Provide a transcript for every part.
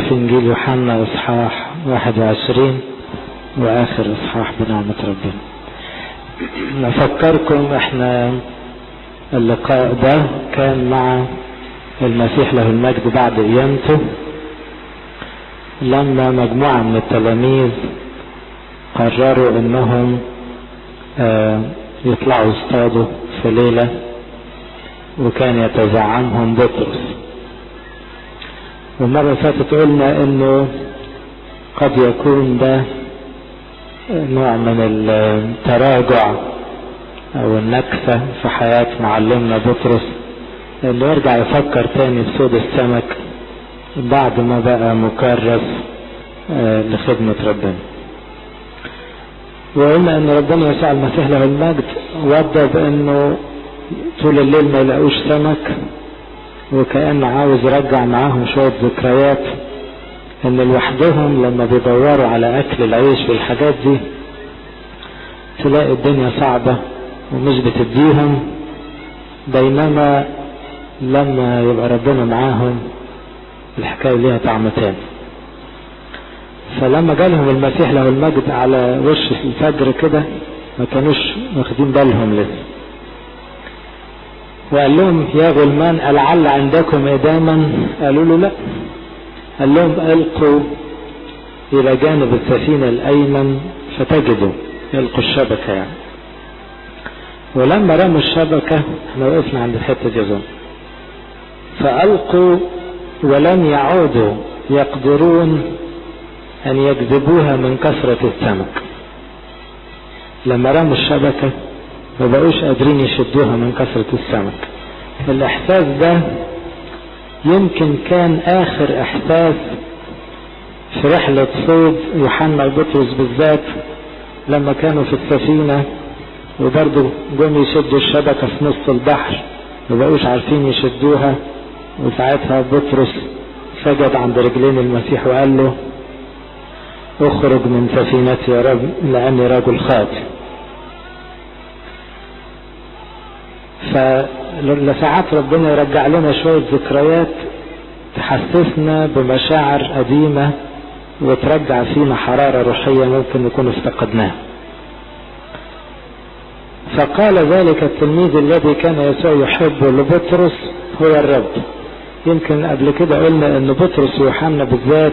في إنجيل يوحنا إصحاح 21 وآخر إصحاح بنعمة ربنا. نفكركم إحنا اللقاء ده كان مع المسيح له المجد بعد قيامته لما مجموعة من التلاميذ قرروا إنهم آه يطلعوا يصطادوا في ليلة وكان يتزعمهم بطرس. والمرة اللي فاتت قلنا إنه قد يكون ده نوع من التراجع أو النكسة في حياة معلمنا بطرس إنه يرجع يفكر تاني في صيد السمك بعد ما بقى مكرس لخدمة ربنا. وقلنا إن ربنا يسوع المسيح له المجد وضى بانه طول الليل ما يلاقوش سمك وكأنه عاوز يرجع معاهم شوية ذكريات إن لوحدهم لما بيدوروا على أكل العيش والحاجات دي تلاقي الدنيا صعبة ومش بتديهم. بينما لما يبقى ربنا معاهم الحكاية ليها طعم تاني فلما جالهم المسيح له المجد على وش الفجر كده ما كانوش واخدين بالهم لسه. وقال لهم يا غلمان ألعل عندكم إداما قالوا له لا. قال لهم ألقوا إلى جانب السفينة الأيمن فتجدوا يلقوا الشبكة يعني. ولما رموا الشبكة إحنا وقفنا عند الحتة دي اظن فألقوا ولم يعودوا يقدرون أن يجذبوها من كثرة السمك لما رموا الشبكة ما بقوش قادرين يشدوها من كثرة السمك. الإحساس ده يمكن كان آخر إحساس في رحلة صيد يوحنا وبطرس بالذات لما كانوا في السفينة وبرضه جم يشدوا الشبكة في نص البحر. ما بقوش عارفين يشدوها. وساعتها بطرس سجد عند رجلين المسيح وقال له اخرج من سفينتي يا رب لأني رجل خاطئ. فلساعات ربنا يرجع لنا شوية ذكريات تحسسنا بمشاعر قديمة وترجع فينا حرارة روحية ممكن نكون افتقدناها. فقال ذلك التلميذ الذي كان يسوع يحبه لبطرس هو الرب. يمكن قبل كده قلنا إن بطرس ويوحنا بالذات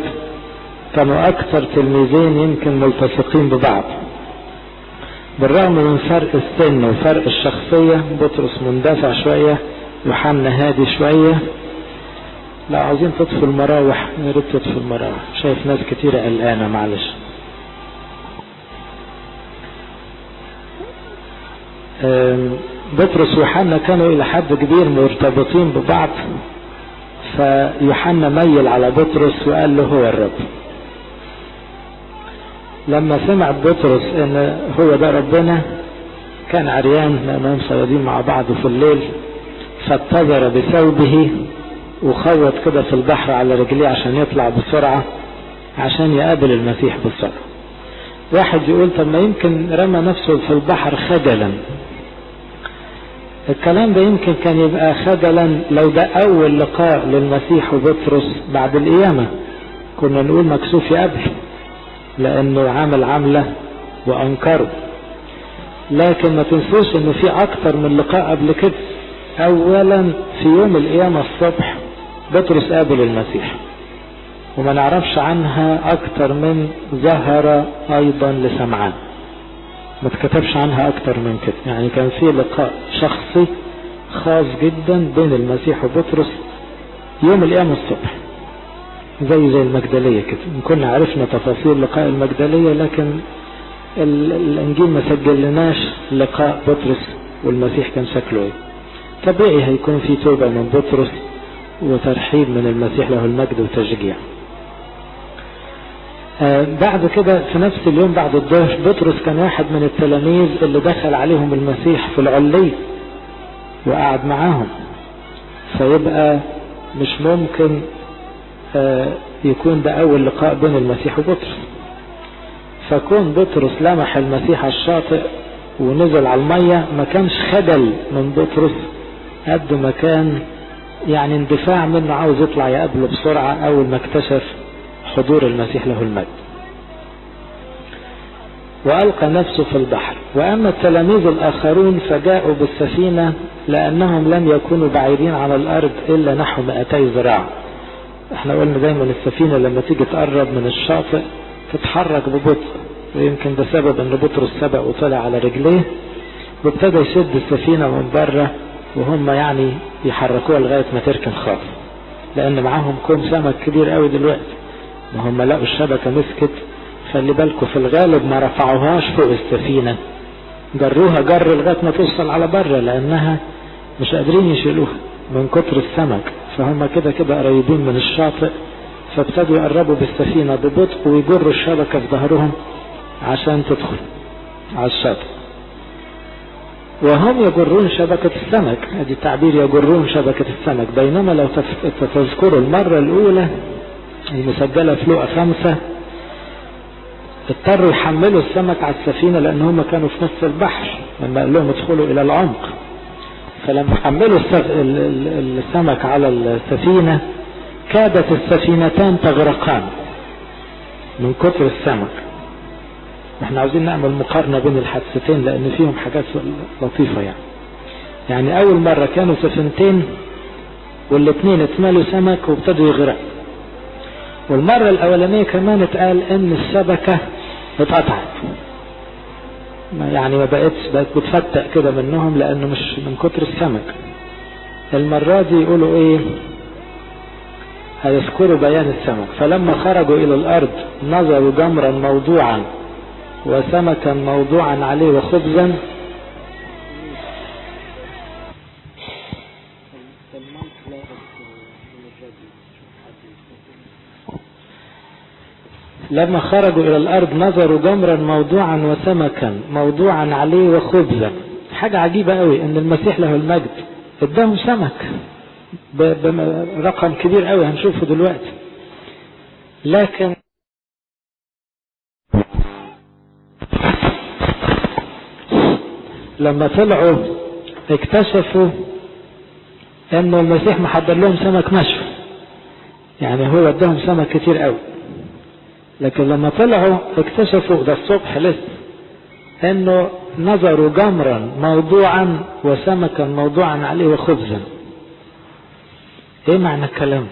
كانوا أكثر تلميذين يمكن ملتصقين ببعض. بالرغم من فرق السن وفرق الشخصية بطرس مندفع شوية يوحنا هادي شوية لا عاوزين تطفوا المراوح يا ريت تطفوا المراوح. شايف ناس كتيرة قلقانة معلش. بطرس ويوحنا كانوا إلى حد كبير مرتبطين ببعض فيوحنا ميل على بطرس وقال له هو الرب. لما سمع بطرس إن هو ده ربنا كان عريان لأنهم صيادين مع بعض في الليل فاتبر بثوبه وخوت كده في البحر على رجليه عشان يطلع بسرعة عشان يقابل المسيح بسرعة واحد يقول طب ما يمكن رمى نفسه في البحر خجلا. الكلام ده يمكن كان يبقى خجلا لو ده أول لقاء للمسيح وبطرس بعد القيامة. كنا نقول مكسوف يقابله لأنه عمل عملة وانكره لكن ما تنسوش إنه في أكتر من لقاء قبل كده. اولا في يوم القيامة الصبح بطرس قابل المسيح. وما نعرفش عنها أكتر من ظهر أيضا لسمعان. ما تكتبش عنها أكتر من كده. يعني كان في لقاء شخصي خاص جدا بين المسيح وبطرس يوم القيامة الصبح. زي زي المجدلية كده. كنا عرفنا تفاصيل لقاء المجدلية لكن الإنجيل ما سجل لناش لقاء بطرس والمسيح كان شكله إيه. طبيعي هيكون في توبة من بطرس وترحيب من المسيح له المجد وتشجيع. آه بعد كده في نفس اليوم بعد الظهر بطرس كان واحد من التلاميذ اللي دخل عليهم المسيح في العلية وقعد معاهم. فيبقى مش ممكن يكون ده أول لقاء بين المسيح وبطرس. فكون بطرس لمح المسيح الشاطئ ونزل على المية ما كانش خجل من بطرس قد ما كان يعني اندفاع منه عاوز يطلع يقابله بسرعة أول ما اكتشف حضور المسيح له المجد. وألقى نفسه في البحر. وأما التلاميذ الآخرون فجاءوا بالسفينة لأنهم لم يكونوا بعيدين عن الأرض إلا نحو 200 ذراع. إحنا قلنا دايما السفينة لما تيجي تقرب من الشاطئ تتحرك ببطء ويمكن ده سبب إن بطرس سبق وطلع على رجليه. وابتدى يشد السفينة من بره وهم يعني يحركوها لغاية ما تركن خالص. لأن معاهم كوم سمك كبير قوي دلوقتي. ما هم لقوا الشبكة مسكت. خلي بالكم في الغالب ما رفعوهاش فوق السفينة. جروها جر لغاية ما توصل على بره لأنها مش قادرين يشيلوها من كتر السمك. فهم كده كده قريبين من الشاطئ فابتدوا يقربوا بالسفينة ببطء ويجروا الشبكة في ظهرهم عشان تدخل على الشاطئ. وهم يجرون شبكة السمك أدي تعبير يجرون شبكة السمك بينما لو تذكروا المرة الأولى المسجلة في لقا خمسة اضطروا يحملوا السمك على السفينة لأن هم كانوا في نص البحر لما قال لهم ادخلوا إلى العمق. فلما حملوا السمك على السفينة كادت السفينتان تغرقان من كتر السمك. إحنا عاوزين نعمل مقارنة بين الحادثتين لأن فيهم حاجات لطيفة يعني. يعني أول مرة كانوا سفينتين والاثنين اتملوا سمك وابتدوا يغرقوا والمرة الأولانية كمان اتقال إن الشبكة اتقطعت. يعني ما بقتش بقت بتفتق كده منهم لأنه مش من كتر السمك. المرة دي يقولوا إيه؟ هيذكروا بيان السمك. فلما خرجوا إلى الأرض نظروا جمرا موضوعا وسمكا موضوعا عليه وخبزا لما خرجوا إلى الأرض نظروا جمرا موضوعا وسمكا موضوعا عليه وخبزا. حاجة عجيبة قوي إن المسيح له المجد. إداهم سمك برقم كبير قوي هنشوفه دلوقتي. لكن لما طلعوا اكتشفوا ان المسيح محضر لهم سمك مشوي يعني هو إداهم سمك كتير قوي. لكن لما طلعوا اكتشفوا ده الصبح لسه إنه نظروا جمرا موضوعا وسمكا موضوعا عليه وخبزا إيه معنى الكلام؟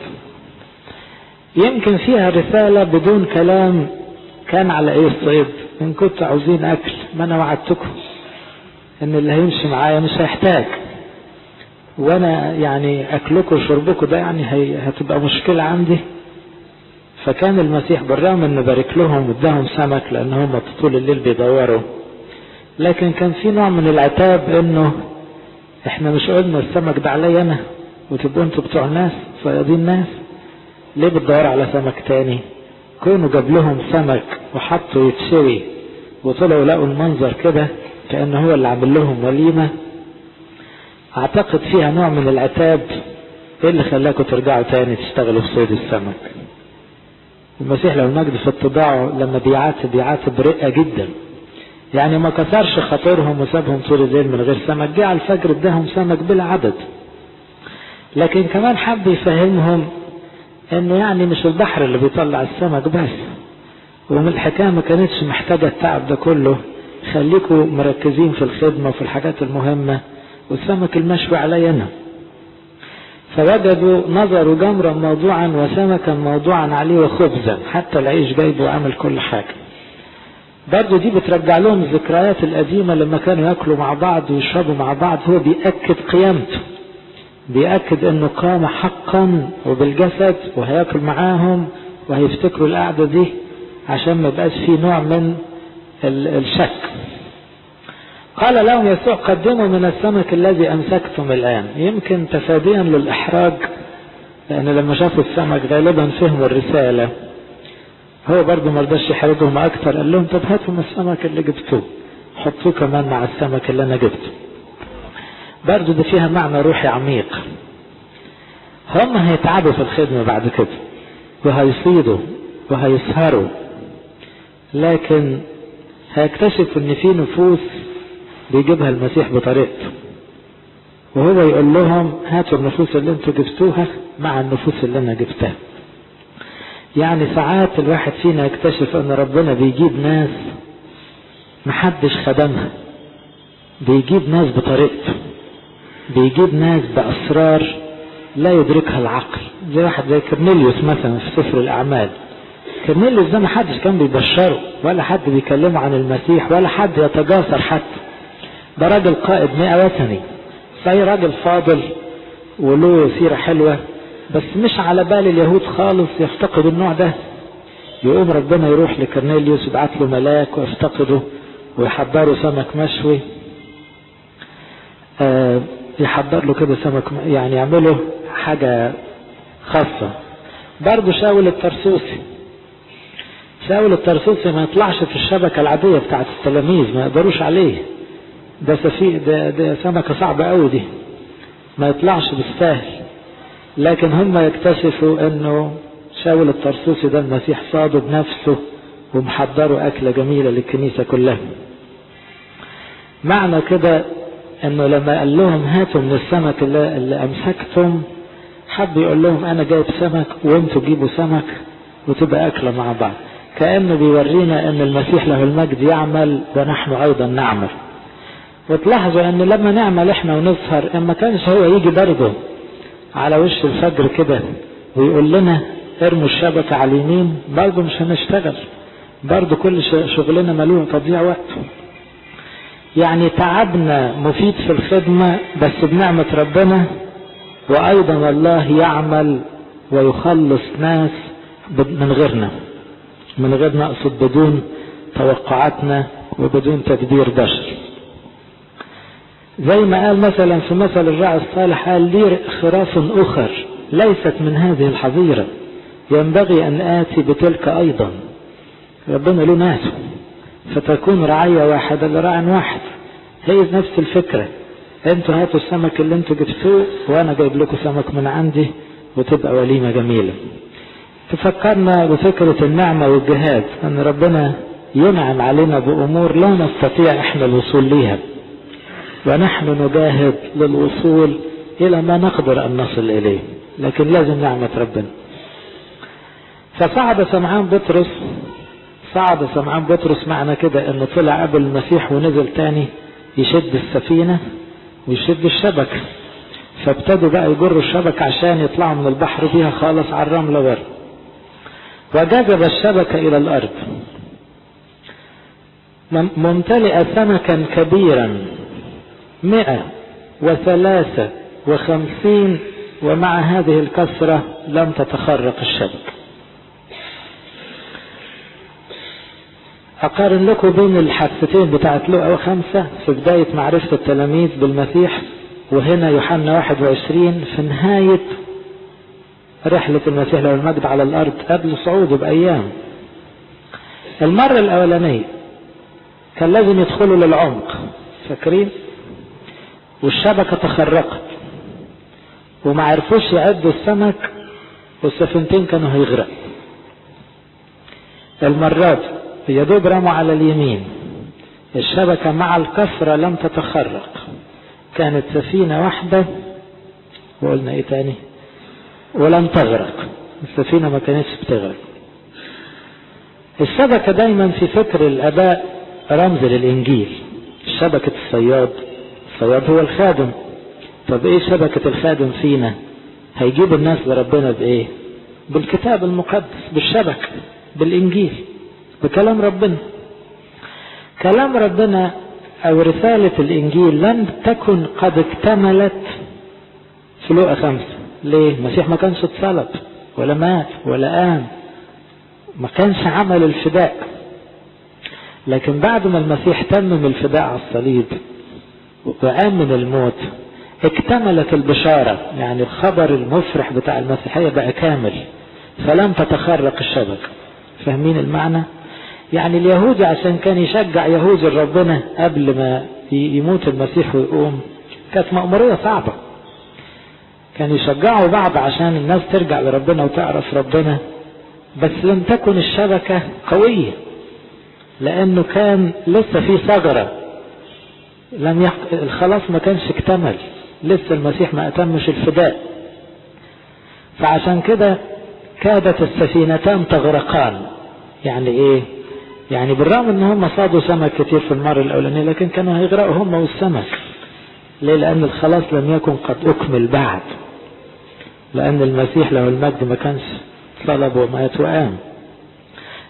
ده يمكن فيها رسالة بدون كلام كان على إيه الصيد؟ إن كنتوا عاوزين أكل ما أنا وعدتكم إن اللي هيمشي معايا مش هيحتاج. وأنا يعني أكلكم وشربكم ده يعني هتبقى مشكلة عندي. فكان المسيح بالرغم أنه بارك لهم واداهم سمك لأن هم طول الليل بيدوروا لكن كان في نوع من العتاب أنه إحنا مش قلنا السمك ده عليا أنا وتبقوا أنتوا بتوع ناس صيادين ناس ليه بتدور على سمك تاني؟ كونوا جاب لهم سمك وحطوا يتشوي وطلعوا لقوا المنظر كده كأن هو اللي عامل لهم وليمة. أعتقد فيها نوع من العتاب إيه اللي خلاكم ترجعوا تاني تشتغلوا في صيد السمك؟ المسيح لو المجد في اتباعه لما بيعاتب بيعاتب برقة جدا. يعني ما كسرش خاطرهم وسابهم طول الليل من غير سمك. جه على الفجر اداهم سمك بلا عدد لكن كمان حب يفهمهم إنه يعني مش البحر اللي بيطلع السمك بس. ومن الحكاية ما كانتش محتاجة التعب ده كله. خليكم مركزين في الخدمة وفي الحاجات المهمة. والسمك المشوي علي أنا فوجدوا نظروا جمرا موضوعا وسمكا موضوعا عليه وخبزا حتى العيش جايبه وعمل كل حاجة. برضه دي بترجع لهم الذكريات القديمة لما كانوا ياكلوا مع بعض ويشربوا مع بعض. هو بيأكد قيامته بيأكد إنه قام حقا وبالجسد وهياكل معاهم وهيفتكروا القعدة دي عشان ما يبقاش فيه نوع من الشك. قال لهم يسوع قدموا من السمك الذي أمسكتم الآن. يمكن تفاديا للإحراج لأن لما شافوا السمك غالبا فهموا الرسالة. هو برضه ما رضاش يحرجهم أكتر قال لهم طب هاتوا من السمك اللي جبتوه حطوه كمان مع السمك اللي أنا جبته. برضه ده فيها معنى روحي عميق. هم هيتعبوا في الخدمة بعد كده وهيصيدوا وهيسهروا. لكن هيكتشفوا إن في نفوس بيجيبها المسيح بطريقته وهو يقول لهم هاتوا النفوس اللي أنتوا جبتوها مع النفوس اللي أنا جبتها. يعني ساعات الواحد فينا يكتشف ان ربنا بيجيب ناس محدش خدمها. بيجيب ناس بطريقته بيجيب ناس بأسرار لا يدركها العقل. زي واحد زي كرنيليوس مثلا في سفر الأعمال. كرنيليوس ده ما حدش كان بيبشره ولا حد بيكلمه عن المسيح ولا حد يتجاسر حتى. ده راجل قائد مئة وثني. زي راجل فاضل وله سيرة حلوة بس مش على بال اليهود خالص يفتقدوا النوع ده. يقوم ربنا يروح لكرنيليوس يبعت له ملاك ويفتقده ويحضروا سمك مشوي. آه يحضر له كده سمك يعني يعملوا حاجة خاصة. برضه شاول الترسوسي. شاول الترسوسي ما يطلعش في الشبكة العادية بتاعت التلاميذ ما يقدروش عليه. ده سفيه ده, ده سمكة صعبة قوي دي. ما يطلعش بالسهل. لكن هم يكتشفوا إنه شاول الترسوسي ده المسيح صاده بنفسه ومحضروا أكلة جميلة للكنيسة كلها. معنى كده إنه لما قال لهم هاتوا من السمك اللي, اللي أمسكتم حب يقول لهم أنا جايب سمك وأنتوا جيبوا سمك وتبقى أكلة مع بعض. كأنه بيورينا إن المسيح له المجد يعمل ونحن أيضا نعمل. وتلاحظوا إن لما نعمل إحنا ونسهر اما كانش هو يجي برضه على وش الفجر كده ويقول لنا ارموا الشبكة على اليمين برضه مش هنشتغل. برضه كل شغلنا ملوه تضييع وقت. يعني تعبنا مفيد في الخدمة بس بنعمة ربنا وأيضا الله يعمل ويخلص ناس من غيرنا. من غير نقصد بدون توقعاتنا وبدون تدبير بشر. زي ما قال مثلا في مثل الراعي الصالح قال لي خراف أخر ليست من هذه الحظيرة. ينبغي أن آتي بتلك أيضا. ربنا له ناسه فتكون رعية واحدة لراع واحد. هي نفس الفكرة. أنتوا هاتوا السمك اللي أنتوا جبتوه وأنا جايب لكم سمك من عندي وتبقى وليمة جميلة. تفكرنا بفكرة النعمة والجهاد أن ربنا ينعم علينا بأمور لا نستطيع إحنا الوصول ليها. ونحن نجاهد للوصول إلى ما نقدر أن نصل إليه لكن لازم نعمة ربنا. فصعد سمعان بطرس صعد سمعان بطرس معنى كده إنه طلع قبل المسيح ونزل تاني يشد السفينة ويشد الشبكة. فابتدوا بقى يجروا الشبكة عشان يطلعوا من البحر بيها خالص على الرملة بر وجذب الشبكة إلى الأرض. ممتلئة سمكا كبيرا. مئة وثلاثة وخمسين ومع هذه الكسرة لم تتخرق الشبكة أقارن لكم بين الحادثتين بتاعت لقا خمسة في بداية معرفة التلاميذ بالمسيح وهنا يوحنا 21 في نهاية رحلة المسيح له المجد على الأرض قبل صعوده بأيام. المرة الأولانية كان لازم يدخلوا للعمق فاكرين؟ والشبكة تخرقت وما عرفوش يعدوا السمك والسفينتين كانوا هيغرق المرات يا دوب رموا على اليمين الشبكة مع الكسرة لم تتخرق. كانت سفينة واحدة وقلنا إيه تاني؟ ولم تغرق. السفينة ما كانتش بتغرق. الشبكة دايما في فكر الآباء رمز للإنجيل شبكة الصياد. الصياد هو الخادم. طب إيه شبكة الخادم فينا؟ هيجيب الناس لربنا بإيه؟ بالكتاب المقدس بالشبكة بالإنجيل بكلام ربنا. كلام ربنا أو رسالة الإنجيل لم تكن قد اكتملت في لوقا خمسة. ليه؟ المسيح ما كانش اتصلب ولا مات ولا قام ما كانش عمل الفداء. لكن بعد ما المسيح تمم الفداء على الصليب وقام من الموت. اكتملت البشارة يعني الخبر المفرح بتاع المسيحية بقى كامل. فلم تتخرق الشبكة فاهمين المعنى؟ يعني اليهودي عشان كان يشجع يهوذا ربنا قبل ما يموت المسيح ويقوم كانت مأمورية صعبة. كان يشجعوا بعض عشان الناس ترجع لربنا وتعرف ربنا. بس لم تكن الشبكة قوية لأنه كان لسه في ثغرة. لم يحق... الخلاص ما كانش اكتمل. لسه المسيح ما أتمش الفداء. فعشان كده كادت السفينتان تغرقان. يعني إيه؟ يعني بالرغم إن هم صادوا سمك كتير في المرة الأولانية لكن كانوا هيغرقوا هم والسمك. ليه؟ لأن الخلاص لم يكن قد أكمل بعد. لأن المسيح له المجد ما كانش صلب ومات وقام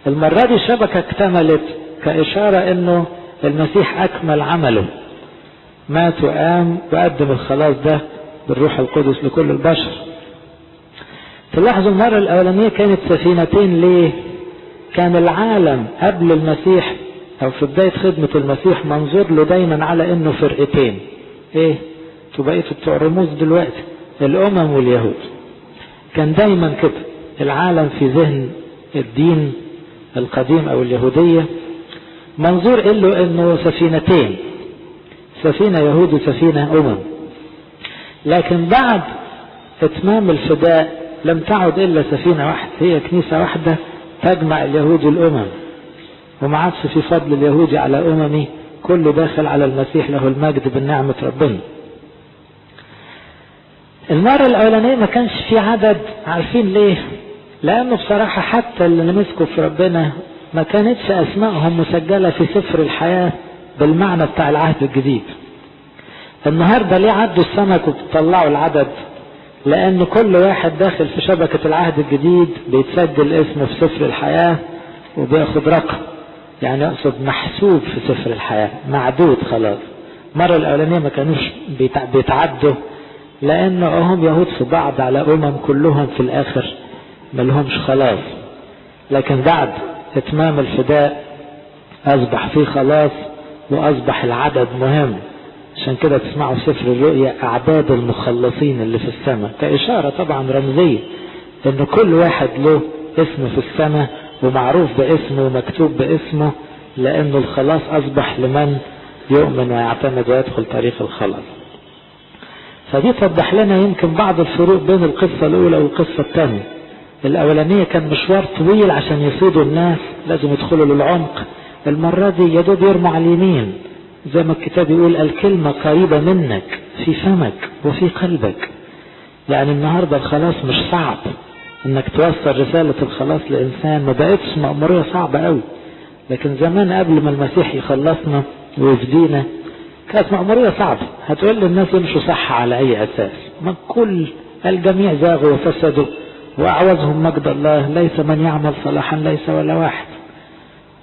المرة دي الشبكة اكتملت كإشارة إنه المسيح أكمل عمله. مات وقام وقدم الخلاص ده بالروح القدس لكل البشر تلاحظوا المرة الأولانية كانت سفينتين ليه؟ كان العالم قبل المسيح أو في بداية خدمة المسيح منظور له دايما على إنه فرقتين. إيه؟ أنتوا بقيتوا بتوع رموز دلوقتي الأمم واليهود. كان دايما كده العالم في ذهن الدين القديم أو اليهودية منظور له إنه سفينتين. سفينة يهود وسفينة أمم. لكن بعد إتمام الفداء لم تعد إلا سفينة واحدة هي كنيسة واحدة تجمع اليهود والامم وما عادش في فضل اليهود على اممه كله داخل على المسيح له المجد بالنعمه ربنا المرة الأولانية ما كانش في عدد عارفين ليه؟ لأنه بصراحة حتى اللي مسكوا في ربنا ما كانتش أسمائهم مسجلة في سفر الحياة بالمعنى بتاع العهد الجديد. النهاردة ليه عدوا السمك وبتطلعوا العدد؟ لأن كل واحد داخل في شبكة العهد الجديد بيتسجل اسمه في سفر الحياة وبياخد رقم يعني أقصد محسوب في سفر الحياة معدود خلاص المرة الأولانية ما كانوش بيتعدوا لأن هم يهود في بعض على أمم كلهم في الآخر ما لهمش خلاص لكن بعد إتمام الفداء أصبح في خلاص وأصبح العدد مهم. عشان كده تسمعوا سفر الرؤيا أعداد المخلصين اللي في السماء. كإشارة طبعا رمزية إن كل واحد له اسم في السماء ومعروف باسمه ومكتوب باسمه لأنه الخلاص أصبح لمن يؤمن ويعتمد ويدخل طريق الخلاص. فدي توضح لنا يمكن بعض الفروق بين القصة الأولى والقصة الثانية. الأولانية كان مشوار طويل عشان يصيدوا الناس لازم يدخلوا للعمق. المرة دي يا دوب يرموا على اليمين. زي ما الكتاب يقول الكلمة قريبة منك في فمك وفي قلبك. يعني النهاردة الخلاص مش صعب إنك توصل رسالة الخلاص لإنسان. ما بقتش مأمورية صعبة قوي لكن زمان قبل ما المسيح يخلصنا ويفدينا كانت مأمورية صعبة. هتقول للناس يمشوا صح على أي أساس. ما كل الجميع زاغوا وفسدوا وأعوزهم مجد الله. ليس من يعمل صلاحا ليس ولا واحد.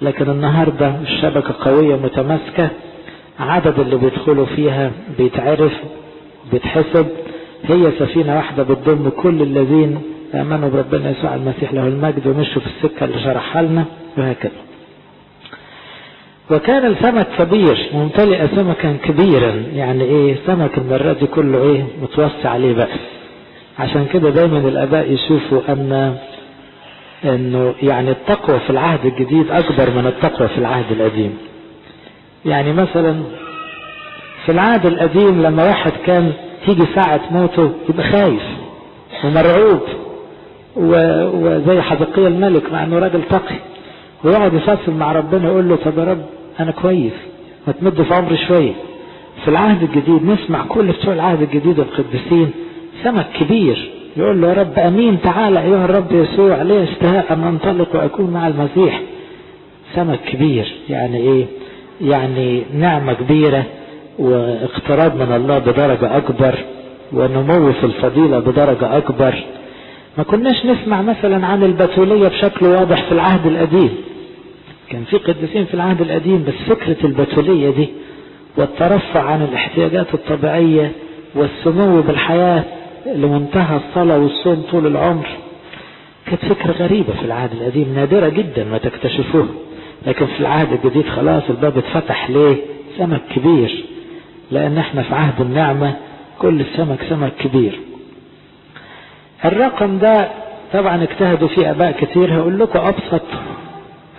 لكن النهاردة الشبكة قوية متماسكة عدد اللي بيدخلوا فيها بيتعرف بيتحسب. هي سفينة واحدة بتضم كل الذين آمنوا بربنا يسوع المسيح له المجد ومشوا في السكة اللي شرحها لنا وهكذا. وكان السمك كبير ممتلئ سمكا كبيرا. يعني إيه؟ سمك المرة دي كله إيه؟ متوسع عليه بقى. عشان كده دايما الآباء يشوفوا أن إنه يعني التقوى في العهد الجديد أكبر من التقوى في العهد القديم. يعني مثلا في العهد القديم لما واحد كان تيجي ساعة موته يبقى خايف ومرعوب وزي حزقية الملك مع إنه راجل تقي. ويقعد يفصل مع ربنا يقول له طب يا رب أنا كويس ما تمد في عمري شوية. في العهد الجديد نسمع كل بتوع العهد الجديد القديسين سمك كبير. يقول له يا رب أمين تعالى أيها الرب يسوع لي اشتهاء ان انطلق وأكون مع المسيح؟ سمك كبير يعني إيه؟ يعني نعمة كبيرة واقتراب من الله بدرجة أكبر ونمو في الفضيلة بدرجة أكبر. ما كناش نسمع مثلا عن البتولية بشكل واضح في العهد القديم. كان في قديسين في العهد القديم بس فكرة البتولية دي والترفع عن الاحتياجات الطبيعية والسمو بالحياة لمنتهى الصلاة والصوم طول العمر. كانت فكرة غريبة في العهد القديم نادرة جدا ما تكتشفوها لكن في العهد الجديد خلاص الباب اتفتح ليه؟ سمك كبير. لأن إحنا في عهد النعمة كل السمك سمك كبير. الرقم ده طبعا اجتهدوا فيه أباء كتير هقول لكم أبسط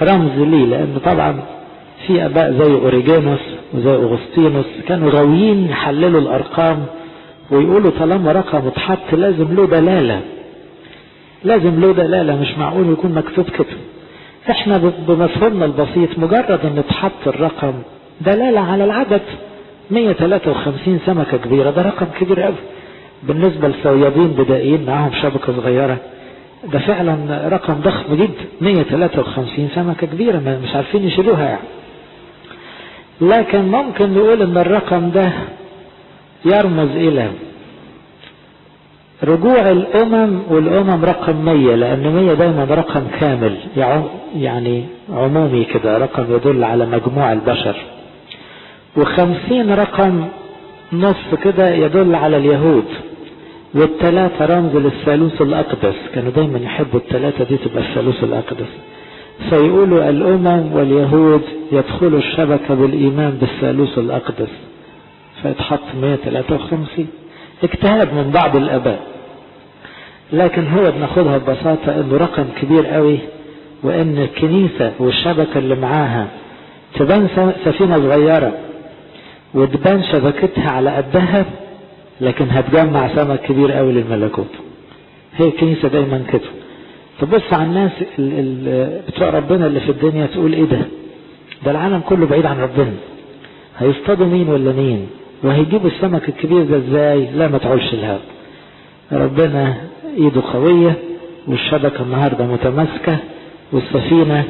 رمز ليه لأن طبعا في أباء زي أوريجينوس وزي أغسطينوس كانوا غاويين يحللوا الأرقام ويقولوا طالما رقم اتحط لازم له دلالة. لازم له دلالة مش معقول يكون مكتوب كده. إحنا بمفهومنا البسيط مجرد ان اتحط الرقم دلالة على العدد. 153 سمكة كبيرة ده رقم كبير قوي. بالنسبة لصيادين بدائيين معاهم شبكة صغيرة. ده فعلا رقم ضخم جدا. 153 سمكة كبيرة مش عارفين يشيلوها يعني. لكن ممكن نقول إن الرقم ده يرمز إلى رجوع الأمم والأمم رقم مية لأن مية دايما رقم كامل يعني عمومي كده رقم يدل على مجموع البشر. وخمسين رقم نص كده يدل على اليهود. والثلاثة رمز للثالوث الأقدس. كانوا دايما يحبوا الثلاثة دي تبقى الثالوث الأقدس. فيقولوا الأمم واليهود يدخلوا الشبكة بالإيمان بالثالوث الأقدس. فيتحط 153 اجتهاد من بعض الآباء. لكن هو بناخدها ببساطة إنه رقم كبير قوي وإن الكنيسة والشبكة اللي معاها تبان سفينة صغيرة وتبان شبكتها على قدها لكن هتجمع سمك كبير قوي للملكوت. هي الكنيسة دايما كده. تبص على الناس بتوع ربنا اللي في الدنيا تقول إيه ده؟ ده العالم كله بعيد عن ربنا. هيصطادوا مين ولا مين؟ وهيجيبوا السمك الكبير ده إزاي لا ما تعولش الهاب ربنا إيده قوية والشبكة النهاردة متماسكة والسفينة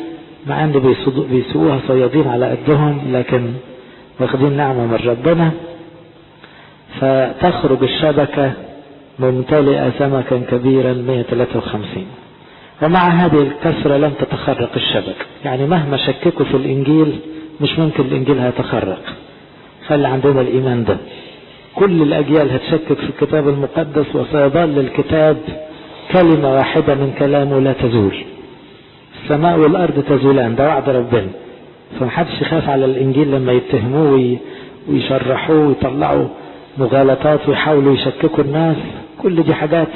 مع ان بيسوقوها صيادين على قدهم لكن واخدين نعمة من ربنا. فتخرج الشبكة ممتلئة سمكا كبيرا 153 ومع هذه الكسرة لم تتخرق الشبكة. يعني مهما شككوا في الإنجيل مش ممكن الإنجيل هيتخرق. خلي عندنا الإيمان ده. كل الأجيال هتشكك في الكتاب المقدس وسيظل الكتاب كلمة واحدة من كلامه لا تزول. السماء والأرض تزولان ده وعد ربنا. فمحدش يخاف على الإنجيل لما يتهموه ويشرحوه ويطلعوا مغالطات ويحاولوا يشككوا الناس. كل دي حاجات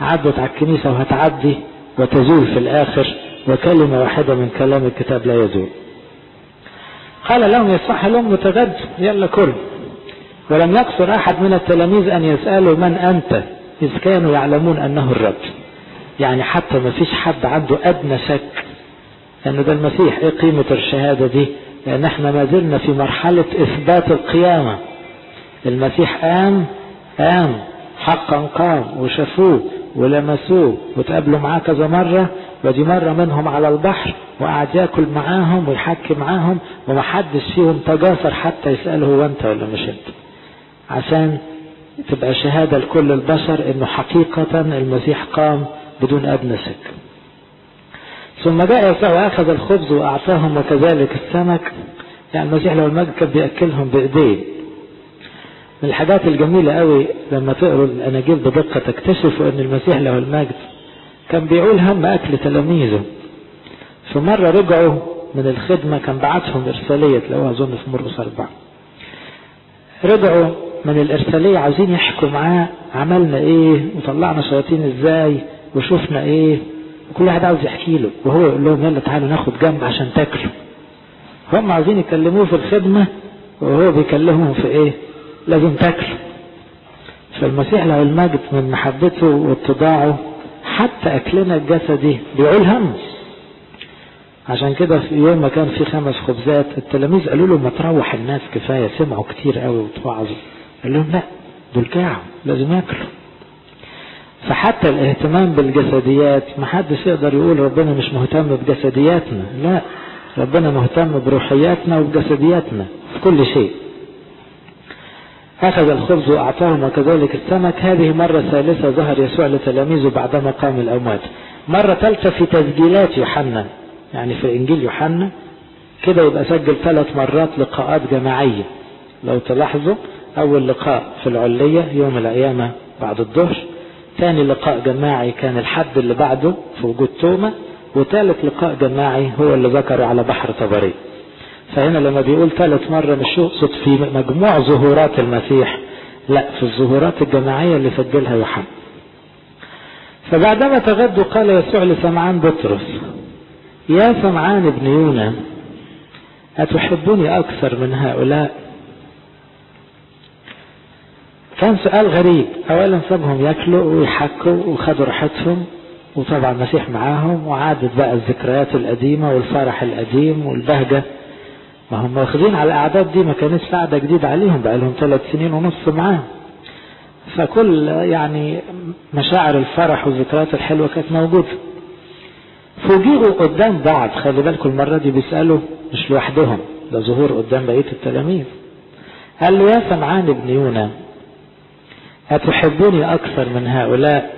عدت على الكنيسة وهتعدي وتزول في الآخر. وكلمة واحدة من كلام الكتاب لا يزول. قال لهم يصح لهم متغد يلا كل. ولم يقصر أحد من التلاميذ أن يسألوا من أنت إذ كانوا يعلمون أنه الرب. يعني حتى ما فيش حد عنده أدنى شك أن ده المسيح. إيه قيمة الشهادة دي؟ لأن إحنا ما زلنا في مرحلة إثبات القيامة. المسيح قام قام حقا قام وشافوه. ولمسوه وتقابلوا معاه كذا مرة ودي مرة منهم على البحر وقعد ياكل معاهم ويحكي معاهم ومحدش فيهم تجاسر حتى يسأله هو أنت ولا مش أنت. عشان تبقى شهادة لكل البشر إنه حقيقة المسيح قام بدون أدنى شك ثم جاء يسوع وأخذ الخبز وأعطاهم وكذلك السمك. يعني المسيح لو المجد كان بيأكلهم بإيديه. من الحاجات الجميلة قوي لما تقروا الأناجيل بدقة تكتشفوا أن المسيح له المجد. كان بيقول هم أكل تلاميذه. في مرة رجعوا من الخدمة كان بعتهم إرسالية تلاقوها أظن في مرقس أربعة رجعوا من الإرسالية عاوزين يحكوا معاه عملنا إيه وطلعنا شياطين إزاي وشفنا إيه وكل واحد عاوز يحكي له. وهو يقول لهم يلا تعالوا ناخد جنب عشان تاكلوا. هم عاوزين يكلموه في الخدمة وهو بيكلمهم في إيه؟ لازم تاكلوا فالمسيح له المجد من محبته واتضاعه حتى أكلنا الجسدي بيعول هم عشان كده في يوم ما كان في خمس خبزات التلاميذ قالوا له ما تروح الناس كفاية سمعوا كتير قوي وتوعظوا. قال لهم لا دول جاعوا لازم ياكلوا. فحتى الاهتمام بالجسديات ما حدش يقدر يقول ربنا مش مهتم بجسدياتنا. لا ربنا مهتم بروحياتنا وبجسدياتنا في كل شيء. أخذ الخبز وأعطاهم وكذلك السمك. هذه مرة ثالثة ظهر يسوع لتلاميذه بعدما قام الأموات مرة ثالثة في تسجيلات يوحنا يعني في إنجيل يوحنا. كده يبقى سجل ثلاث مرات لقاءات جماعية. لو تلاحظوا أول لقاء في العلية يوم القيامة بعد الظهر. ثاني لقاء جماعي كان الحد اللي بعده في وجود توما وثالث لقاء جماعي هو اللي ذكره على بحر طبري. فهنا لما بيقول ثالث مرة مش يقصد في مجموع ظهورات المسيح لا في الظهورات الجماعية اللي سجلها يوحنا. فبعدما تغدوا قال يسوع لسمعان بطرس يا سمعان ابن يونا أتحبني أكثر من هؤلاء؟ كان سؤال غريب. أولا سابهم ياكلوا ويحكوا وخدوا راحتهم وطبعا المسيح معاهم وعادت بقى الذكريات القديمة والفرح القديم والبهجة. ما هم واخدين على الأعداد دي ما كانتش قاعدة جديدة عليهم بقى لهم ثلاث سنين ونص معاه فكل يعني مشاعر الفرح والذكريات الحلوة كانت موجودة. فوجئوا قدام بعض خلي بالكم المرة دي بيسألوا مش لوحدهم ده ظهور قدام بقية التلاميذ. قال له يا سمعان ابن يونا أتحبني أكثر من هؤلاء؟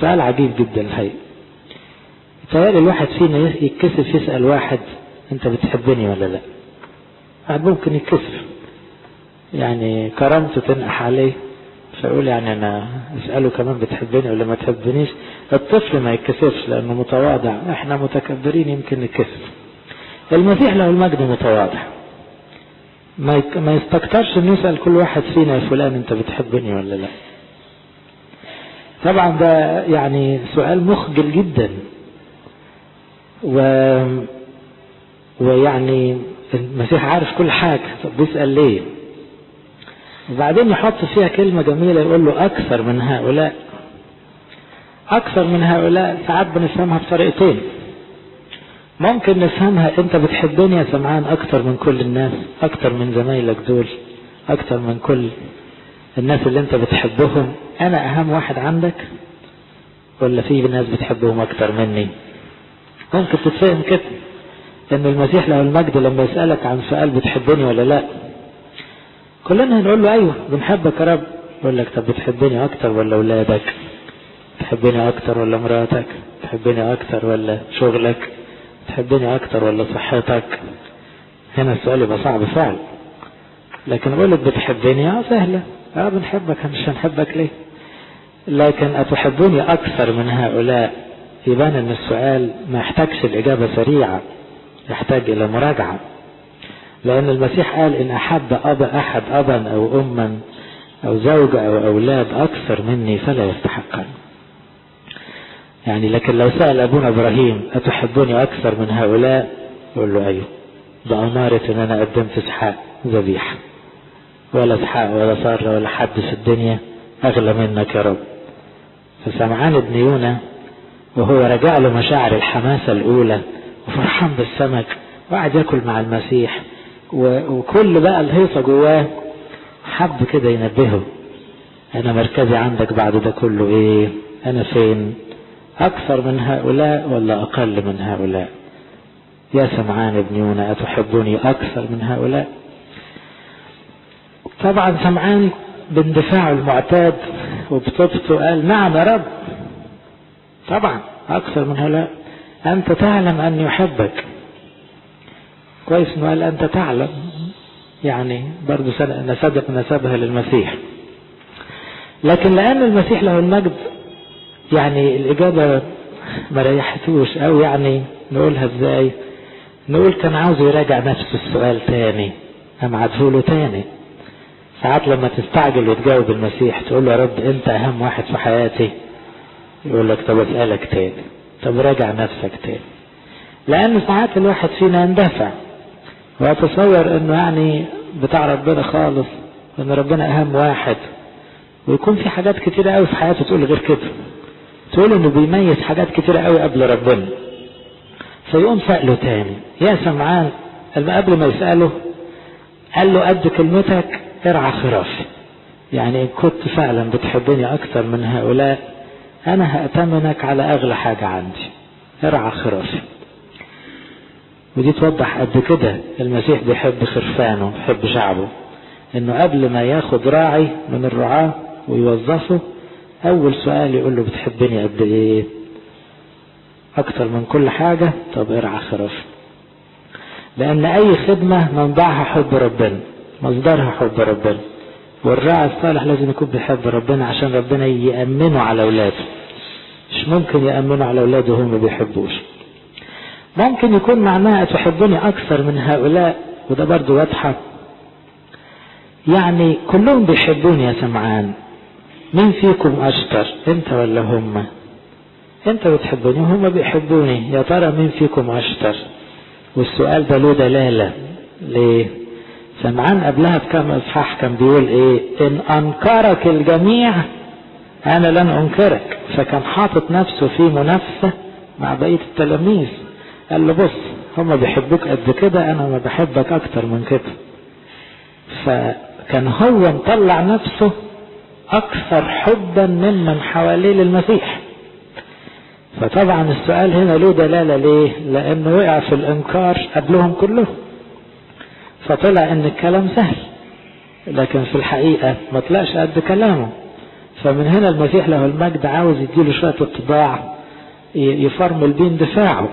سؤال عجيب جدا الحقيقة. تهيألي الواحد فينا يتكسف يسأل واحد أنت بتحبني ولا لا؟ واحد ممكن يتكسف يعني كرامته تنقح عليه. فيقول يعني أنا أسأله كمان بتحبني ولا ما تحبنيش؟ الطفل ما يتكسفش لأنه متواضع. إحنا متكبرين يمكن نتكسف المسيح له المجد متواضع. ما ما يستكترش إنه يسأل كل واحد فينا يا فلان أنت بتحبني ولا لا. طبعا ده يعني سؤال مخجل جدا. و ويعني المسيح عارف كل حاجة. طب بيسأل ليه؟ وبعدين يحط فيها كلمة جميلة يقول له أكثر من هؤلاء. أكثر من هؤلاء ساعات بنفهمها بطريقتين. ممكن نفهمها أنت بتحبني يا سمعان أكثر من كل الناس أكثر من زمايلك دول أكثر من كل الناس اللي أنت بتحبهم. أنا أهم واحد عندك؟ ولا في ناس بتحبهم أكثر مني؟ ممكن تتفهم كده. ان المسيح له المجد لما يسألك عن سؤال بتحبني ولا لأ؟ كلنا هنقول له أيوه بنحبك يا رب. يقول لك طب بتحبني أكتر ولا أولادك؟ تحبني أكتر ولا مراتك؟ تحبني أكتر ولا شغلك؟ تحبني أكتر ولا صحتك؟ هنا السؤال يبقى صعب فعلا. لكن أقول لك بتحبني؟ آه سهلة. آه بنحبك. مش هنحبك ليه؟ لكن أتحبني أكثر من هؤلاء؟ يبان إن السؤال ما يحتاجش الإجابة سريعة. يحتاج إلى مراجعة. لأن المسيح قال إن أحب أب أحد أبا أو أما أو زوجة أو أولاد أكثر مني فلا يستحقني يعني لكن لو سأل أبونا إبراهيم أتحبني أكثر من هؤلاء؟ يقول له أيوه. بأمارة إن أنا قدمت إسحاق ذبيحة. ولا إسحاق ولا سارة ولا حد في الدنيا أغلى منك يا رب. فسمعان ابن يونا وهو رجع له مشاعر الحماسة الأولى وفرحان بالسمك وقعد ياكل مع المسيح وكل بقى الهيصة جواه حب كده ينبهه أنا مركزي عندك بعد ده كله إيه؟ أنا فين؟ أكثر من هؤلاء ولا أقل من هؤلاء؟ يا سمعان ابن يونا أتحبني أكثر من هؤلاء؟ طبعا سمعان باندفاعه المعتاد وبطبطه قال نعم يا رب. طبعا أكثر من هؤلاء. أنت تعلم أن يحبك. كويس إنه قال أنت تعلم. يعني برضه نسبت نسبها للمسيح. لكن لأن المسيح له المجد يعني الإجابة ما ريحتوش. أو يعني نقولها إزاي؟ نقول كان عاوز يراجع نفس السؤال تاني. أم عدهوله تاني. ساعات لما تستعجل وتجاوب المسيح تقول له يا رب أنت أهم واحد في حياتي. يقول لك طب أسألك تاني. طب راجع نفسك تاني. لأن ساعات الواحد فينا يندفع. ويتصور إنه يعني بتاع ربنا خالص وان ربنا أهم واحد. ويكون في حاجات كتيرة قوي في حياته تقول غير كده. تقول إنه بيميز حاجات كتيرة قوي قبل ربنا. فيقوم سأله تاني. يا سمعان قبل ما يسأله قال له قد كلمتك ارعى خرافي. يعني إن كنت فعلا بتحبني أكتر من هؤلاء أنا هأتمنك على أغلى حاجة عندي. ارعى خرافي ودي توضح قد كده المسيح بيحب خرفانه بيحب شعبه إنه قبل ما ياخد راعي من الرعاة ويوظفه أول سؤال يقول له بتحبني قد إيه؟ أكتر من كل حاجة طب ارعى خرافي لأن أي خدمة منبعها حب ربنا مصدرها حب ربنا. والراعي الصالح لازم يكون بيحب ربنا عشان ربنا يأمنه على أولاده. ممكن يأمنه على اولاده وهم ما بيحبوش. ممكن يكون معناها تحبني أكثر من هؤلاء وده برضو واضحة. يعني كلهم بيحبوني يا سمعان. مين فيكم أشطر؟ أنت ولا هم؟ أنت بتحبوني وهم بيحبوني. يا ترى مين فيكم أشطر؟ والسؤال ده له دلالة. ليه؟ سمعان قبلها بكم إصحاح كان بيقول إيه؟ إن أنكرك الجميع أنا لن أنكرك. فكان حاطط نفسه في منافسة مع بقية التلاميذ. قال له بص هم بيحبوك قد كده أنا ما بحبك أكتر من كده. فكان هو مطلع نفسه أكثر حبا ممن حواليه للمسيح. فطبعا السؤال هنا له دلالة ليه؟ لأنه وقع في الإنكار قبلهم كلهم. فطلع إن الكلام سهل لكن في الحقيقة ما طلعش قد كلامه. فمن هنا المسيح له المجد عاوز يديله شوية اتضاع يفرمل بين دفاعه.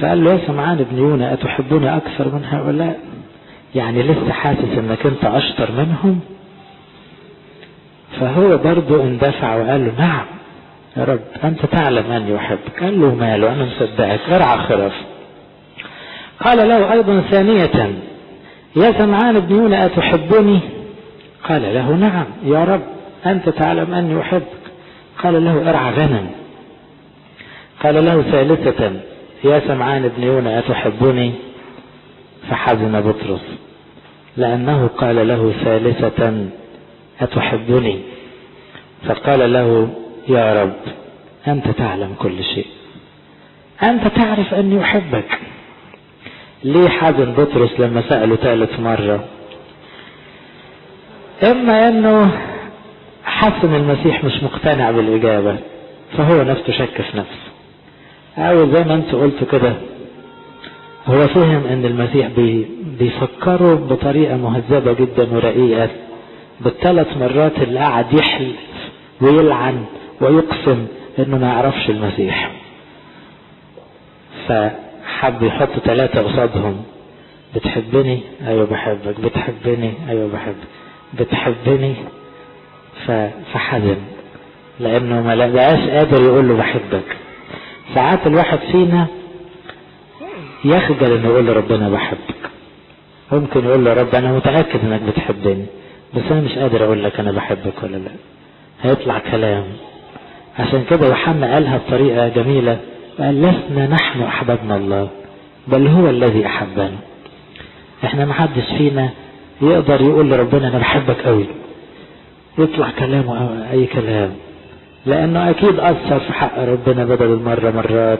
فقال له يا سمعان ابن يونا أتحبني أكثر من هؤلاء؟ يعني لسه حاسس إنك أنت أشطر منهم؟ فهو برضه اندفع وقال له نعم يا رب أنت تعلم أني أحبك قال له ماله؟ أنا مصدقك ارعى خرف. قال له أيضا ثانية يا سمعان بن يونا أتحبني؟ قال له نعم يا رب. أنت تعلم أني أحبك. قال له ارعى غنم. قال له ثالثة يا سمعان بن يونا أتحبني؟ فحزن بطرس. لأنه قال له ثالثة أتحبني؟ فقال له يا رب أنت تعلم كل شيء. أنت تعرف أني أحبك. ليه حزن بطرس لما سأله ثالث مرة؟ إما أنه حس إن المسيح مش مقتنع بالإجابة فهو نفسه شك في نفسه. أو زي ما أنت قلت كده هو فهم أن المسيح بي بيفكره بطريقة مهذبة جدا ورقيقة. بالثلاث مرات اللي قعد يحلف ويلعن ويقسم إنه ما يعرفش المسيح. فحب يحط ثلاثة قصادهم. بتحبني؟ أيوه بحبك. بتحبني؟ أيوه بحبك. بتحبني؟ فحزن لأنه ما بقاش قادر يقول له بحبك. ساعات الواحد فينا يخجل إنه يقول لربنا بحبك. ممكن يقول له رب أنا متأكد إنك بتحبني بس أنا مش قادر أقول لك أنا بحبك ولا لأ. هيطلع كلام. عشان كده يوحنا قالها بطريقة جميلة قال لسنا نحن أحببنا الله بل هو الذي أحبنا. إحنا ما حدش فينا يقدر يقول لربنا أنا بحبك قوي يطلع كلامه أو أي كلام. لأنه أكيد أثر في حق ربنا بدل المرة مرات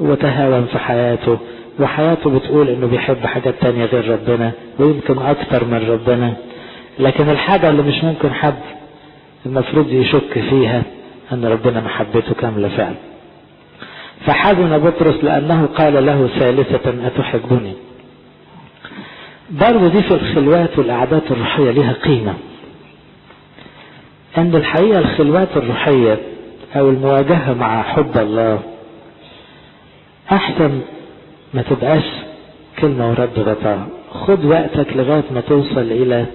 وتهاون في حياته وحياته بتقول إنه بيحب حاجات تانية غير ربنا ويمكن أكتر من ربنا. لكن الحاجة اللي مش ممكن حد المفروض يشك فيها إن ربنا محبته كاملة فعلا. فحزن بطرس لأنه قال له ثالثة أتحبني؟ برضه دي في الخلوات والقعدات الروحية ليها قيمة. أن الحقيقة الخلوات الروحية أو المواجهة مع حب الله أحسن ما تبقاش كلمة ورد غطاء. خد وقتك لغاية ما توصل إلى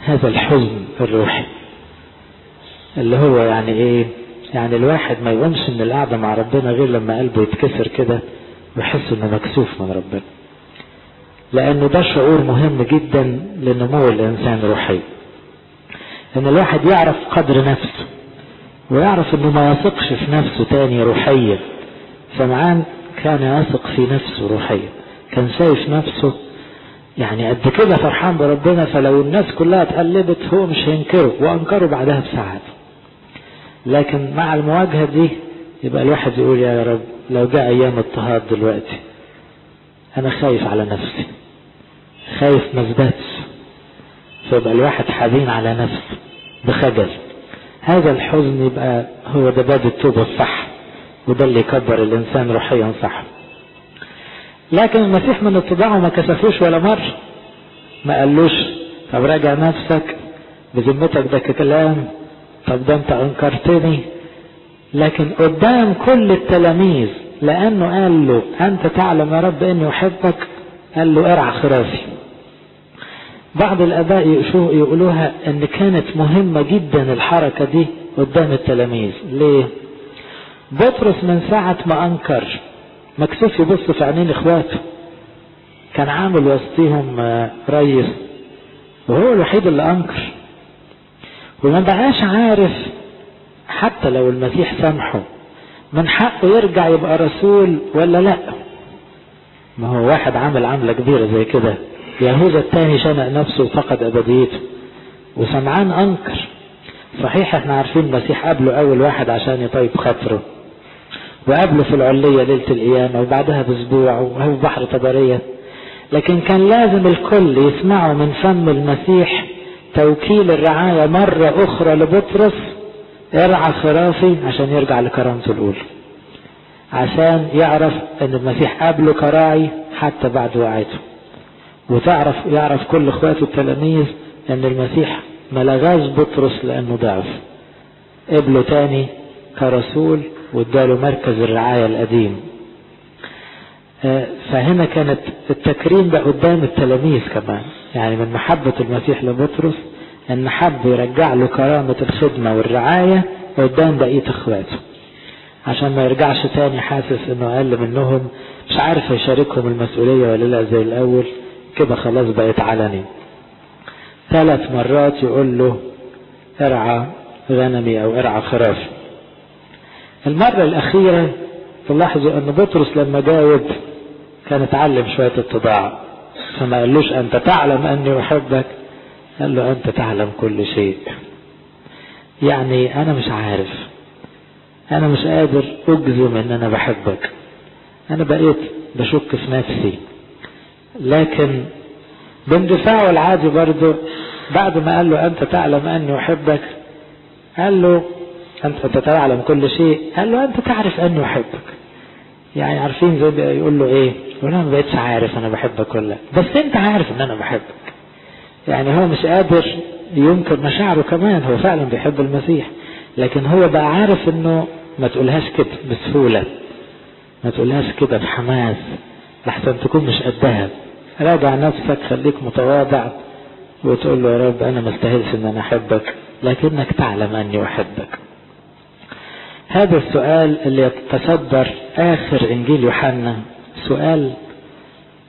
هذا الحزن الروحي اللي هو يعني إيه؟ يعني الواحد ما يقومش من القعدة مع ربنا غير لما قلبه يتكسر كده ويحس إنه مكسوف من ربنا. لأنه ده شعور مهم جدا لنمو الإنسان روحيا إن الواحد يعرف قدر نفسه ويعرف إنه ما يثقش في نفسه تاني روحيا. سمعان كان يثق في نفسه روحيا. كان شايف نفسه يعني قد كده فرحان بربنا فلو الناس كلها اتقلبت هو مش هينكره وأنكره بعدها بساعات. لكن مع المواجهة دي يبقى الواحد يقول يا رب لو جاء أيام اضطهاد دلوقتي أنا خايف على نفسي خايف ما أثبتش. فيبقى الواحد حزين على نفسه بخجل. هذا الحزن يبقى هو ده باب التوبة الصح وده اللي يكبر الإنسان روحيا صح. لكن المسيح من اتباعه ما كسفوش ولا مرة ما قالوش طب راجع نفسك بذمتك ده كلام طب ده انت أنكرتني. لكن قدام كل التلاميذ لأنه قال له أنت تعلم يا رب إني أحبك قال له ارعى خرافي. بعض الأباء يقولوها إن كانت مهمة جدا الحركة دي قدام التلاميذ. ليه؟ بطرس من ساعة ما أنكر مكسوف يبص في عينين إخواته. كان عامل وسطيهم ريس. وهو الوحيد اللي أنكر. وما بقاش عارف حتى لو المسيح سامحه من حقه يرجع يبقى رسول ولا لأ؟ ما هو واحد عامل عملة كبيرة زي كده. يهوذا التاني شنق نفسه وفقد ابديته وسمعان أنكر. صحيح إحنا عارفين المسيح قابله أول واحد عشان يطيب خاطره. وقابله في العلية ليلة القيامة وبعدها بأسبوع وهو بحر طبرية. لكن كان لازم الكل يسمعوا من فم المسيح توكيل الرعاية مرة أخرى لبطرس ارعى خرافي عشان يرجع لكرامته الأولى. عشان يعرف إن المسيح قابله كراعي حتى بعد وعيته. وتعرف يعرف كل إخواته التلاميذ إن المسيح ما لغاش بطرس لأنه ضعف قبله تاني كرسول واداله مركز الرعاية القديم. فهنا كانت التكريم ده قدام التلاميذ كمان. يعني من محبة المسيح لبطرس إن حب يرجع له كرامة الخدمة والرعاية قدام بقية إخواته. عشان ما يرجعش تاني حاسس إنه أقل منهم مش عارف يشاركهم المسؤولية ولا لأ زي الأول. كده خلاص بقت علني. ثلاث مرات يقول له ارعى غنمي أو ارعى خرافي المرة الأخيرة تلاحظوا إن بطرس لما جاوب كان اتعلم شوية اتضاع فما قالوش أنت تعلم أني أحبك؟ قال له أنت تعلم كل شيء. يعني أنا مش عارف. أنا مش قادر أجزم إن أنا بحبك. أنا بقيت بشك في نفسي. لكن باندفاعه العادي برضه بعد ما قال له أنت تعلم أني أحبك قال له أنت تعلم كل شيء قال له أنت تعرف أني أحبك. يعني عارفين زي يقول له إيه؟ يقول أنا ما بقتش عارف أنا بحبك ولا بس أنت عارف إن أنا بحبك. يعني هو مش قادر ينكر مشاعره كمان هو فعلا بيحب المسيح. لكن هو بقى عارف إنه ما تقولهاش كده بسهولة. ما تقولهاش كده بحماس. لحسن تكون مش قدها. راجع نفسك خليك متواضع وتقول له يا رب أنا ما استاهلش إن أنا أحبك لكنك تعلم أني أحبك. هذا السؤال اللي يتصدر آخر إنجيل يوحنا سؤال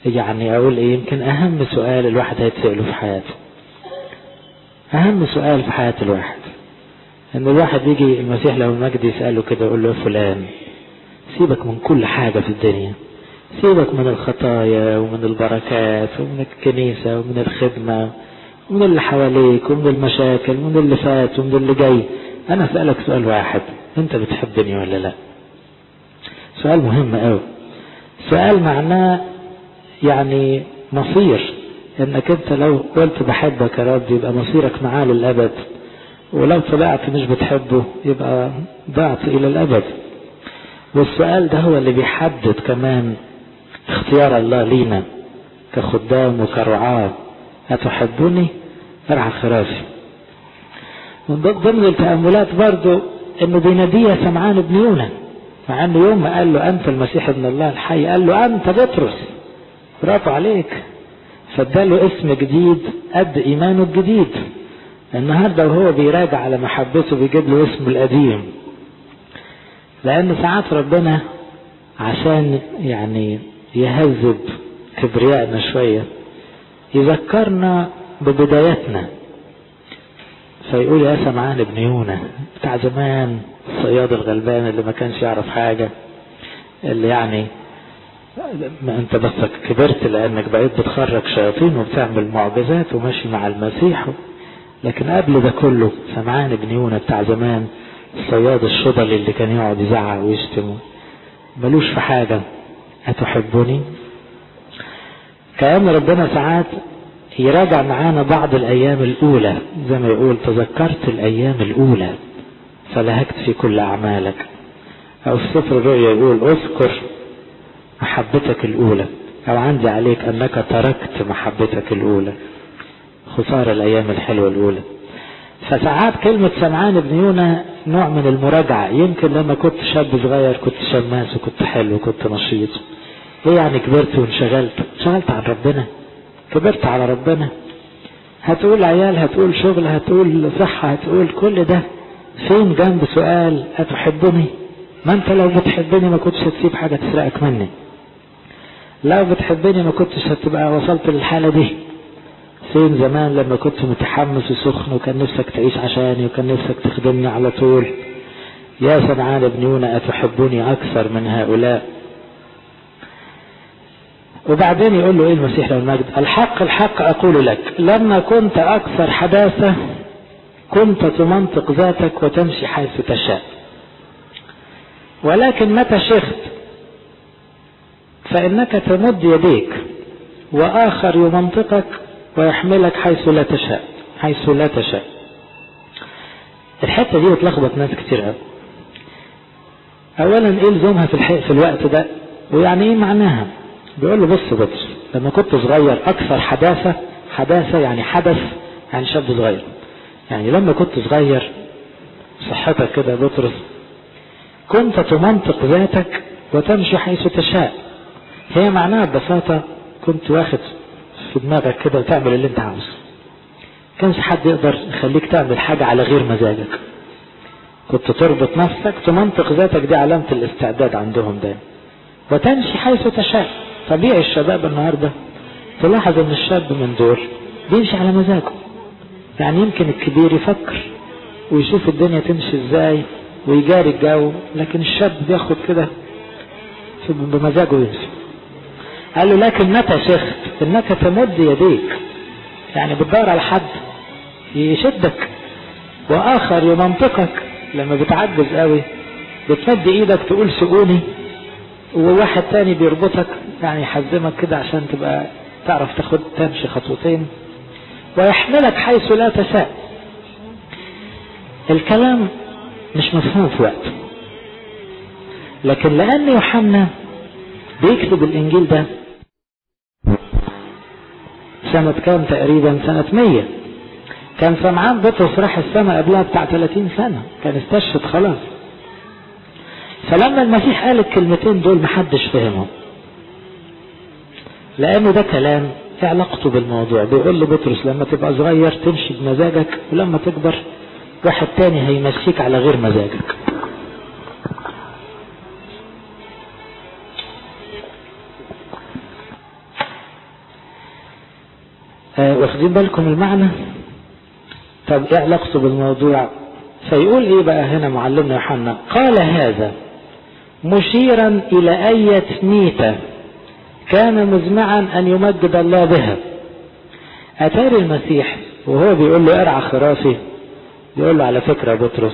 يعني أقول إيه يمكن أهم سؤال الواحد هيتسأله في حياته. أهم سؤال في حياة الواحد إن الواحد يجي المسيح لو المجد يسأله كده يقول له فلان سيبك من كل حاجة في الدنيا. سيبك من الخطايا ومن البركات ومن الكنيسة ومن الخدمة ومن اللي حواليك ومن المشاكل ومن اللي فات ومن اللي جاي. أنا أسألك سؤال واحد. أنت بتحبني ولا لا؟ سؤال مهم قوي سؤال معناه يعني مصير. إنك أنت لو قلت بحبك يا رب يبقى مصيرك معاه للأبد. ولو طلعت مش بتحبه يبقى ضعت إلى الأبد. والسؤال ده هو اللي بيحدد كمان اختيار الله لينا كخدام وكرعاة أتحبني؟ أرعى خرافي. من ضمن التأملات برضو انه بيناديه سمعان بن يونا مع انه يوم ما قال له أنت المسيح ابن الله الحي قال له أنت بطرس. برافو عليك. فاداله اسم جديد قد إيمانه الجديد. النهارده وهو بيراجع على محبته بيجيب له اسمه القديم. لأن ساعات ربنا عشان يعني يهذب كبريائنا شوية. يذكرنا ببدايتنا. فيقول يا سمعان ابن يونا بتاع زمان الصياد الغلبان اللي ما كانش يعرف حاجة اللي يعني ما انت بس كبرت لأنك بقيت بتخرج شياطين وبتعمل معجزات وماشي مع المسيح. لكن قبل ده كله سمعان ابن يونا بتاع زمان الصياد الشضلي اللي كان يقعد يزعق ويشتم ملوش في حاجة. أتحبني؟ كأن ربنا ساعات يراجع معانا بعض الأيام الأولى زي ما يقول تذكرت الأيام الأولى فلهكت في كل أعمالك. أو في سفر الرؤيا يقول أذكر محبتك الأولى. أو عندي عليك أنك تركت محبتك الأولى. خسارة الأيام الحلوة الأولى. فساعات كلمة سمعان بن يونا نوع من المراجعة. يمكن لما كنت شاب صغير كنت شماس وكنت حلو وكنت نشيط. إيه يعني كبرت وانشغلت؟ انشغلت عن ربنا. كبرت على ربنا. هتقول عيال هتقول شغل هتقول صحة هتقول كل ده. فين جنب سؤال أتحبني ما انت لو بتحبني ما كنتش هتسيب حاجة تسرقك مني. لو بتحبني ما كنتش هتبقى وصلت للحالة دي. فين زمان لما كنت متحمس وسخن وكان نفسك تعيش عشاني وكان نفسك تخدمني على طول؟ يا سمعان ابن يونا أتحبني أكثر من هؤلاء؟ وبعدين يقول له إيه المسيح له المجد الحق الحق أقول لك لما كنت أكثر حداثة كنت تمنطق ذاتك وتمشي حيث تشاء. ولكن متى شخت؟ فإنك تمد يديك وآخر يمنطقك ويحملك حيث لا تشاء حيث لا تشاء. الحتة دي بتلخبط ناس كتير قوي اولا إيه لزومها في, في الوقت ده؟ ويعني إيه معناها؟ بيقول له بص بص لما كنت صغير أكثر حداثة حداثة يعني حدث يعني شاب صغير. يعني لما كنت صغير صحتك كده بطرس كنت تمنطق ذاتك وتمشي حيث تشاء. هي معناها ببساطة كنت واخد في دماغك كده وتعمل اللي انت عاوزه. كانش حد يقدر يخليك تعمل حاجة على غير مزاجك. كنت تربط نفسك تمنطق ذاتك دي علامة الاستعداد عندهم دايما. وتمشي حيث تشاء. طبيعي الشباب النهاردة. تلاحظ إن الشاب من دول بيمشي على مزاجه. يعني يمكن الكبير يفكر ويشوف الدنيا تمشي إزاي ويجاري الجو لكن الشاب بياخد كده بمزاجه يمشي قال له لكن متى شخت انك تمد يديك؟ يعني بتدور على حد يشدك وآخر يمنطقك لما بتعجز قوي بتمد إيدك تقول سقوني. وواحد تاني بيربطك يعني يحزمك كده عشان تبقى تعرف تاخد تمشي خطوتين. ويحملك حيث لا تشاء. الكلام مش مفهوم في وقته لكن لأن يوحنا بيكتب الإنجيل ده سنة كام تقريبا؟ سنة مية. كان سمعان بطرس راح السماء قبلها بتاع 30 سنة. كان استشهد خلاص. فلما المسيح قال الكلمتين دول محدش فهمهم. لأنه ده كلام في علاقته بالموضوع. بيقول لبطرس لما تبقى صغير تمشي بمزاجك ولما تكبر واحد تاني هيمشيك على غير مزاجك. آه واخدين بالكم المعنى؟ طب إيه علاقته بالموضوع؟ فيقول إيه بقى هنا معلمنا يوحنا؟ قال هذا. مشيرا إلى اية ميتة كان مزمعا أن يمجد الله بها. أتاري المسيح وهو بيقول له ارعى خرافي بيقول له على فكرة يا بطرس